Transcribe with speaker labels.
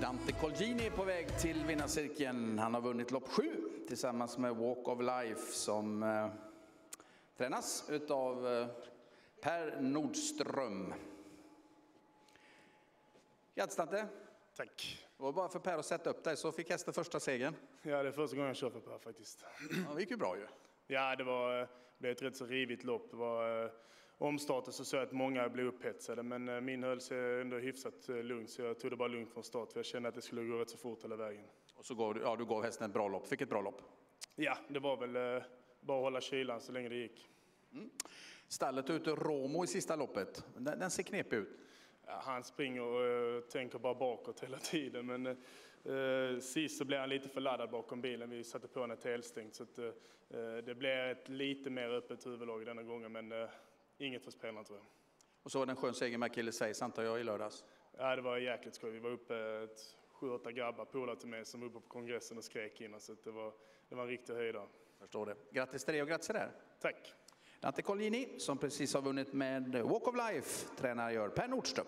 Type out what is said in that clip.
Speaker 1: Dante Colgini är på väg till vinnarcirkeln. Han har vunnit lopp sju tillsammans med Walk of Life som eh, tränas av eh, Per Nordström. Grattis Dante!
Speaker 2: Tack.
Speaker 1: Det var bara för Per att sätta upp dig så fick hästen första segern.
Speaker 2: Ja, det är första gången jag kör för Per faktiskt.
Speaker 1: Ja, det gick ju bra ju.
Speaker 2: Ja, det var det blev ett rätt så rivigt lopp. Det var eh, omstarten så såg jag att många blev upphetsade, men eh, min höll sig ändå hyfsat eh, lugn, så jag tog det bara lugnt från start, för jag kände att det skulle gå rätt så fort hela vägen.
Speaker 1: Och så gav du, ja, du gav hästen ett bra lopp. Fick ett bra lopp.
Speaker 2: Ja, det var väl eh, bara att hålla kylan så länge det gick.
Speaker 1: Stallet ute Romo i sista loppet. Den, den ser knepig ut.
Speaker 2: Ja, han springer och eh, tänker bara bakåt hela tiden, men eh, sist så blev han lite för laddad bakom bilen. Vi satte på honom ett helstängt, så att, det blev ett lite mer öppet huvudlag denna gången, men inget för spelarna tror jag.
Speaker 1: Och så var det en skön seger med Achilles antar jag i lördags.
Speaker 2: Ja, det var jäkligt skoj. Vi var uppe ett sju, åtta grabbar, polare till mig, som var uppe på kongressen och skrek innan, så det, var, det var en riktig höjdare.
Speaker 1: Förstår det. Grattis till det och grattis till det.
Speaker 2: Tack!
Speaker 1: Dante Colgini som precis har vunnit med Walk of Life, tränare gör Per Nordström.